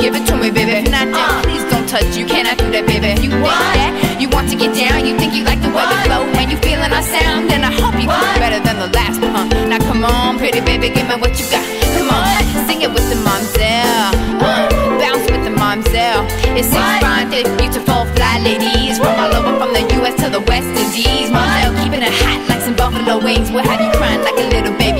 give it to me, baby. If not down, uh. please don't touch. You cannot do that, baby. You think that you want to get down, you think you like the way we flow, and you feeling our sound, then I hope you feel better than the last one. Huh? Now come on, pretty baby, give me what you got. Come on, sing it with the Manmzèl, uh, bounce with the Manmzèl. It's six fine, beautiful, fly ladies from all over, from the U.S. to the West Indies. Manmzèl keeping it hot like some buffalo wings. What have you crying like a little baby.